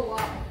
我。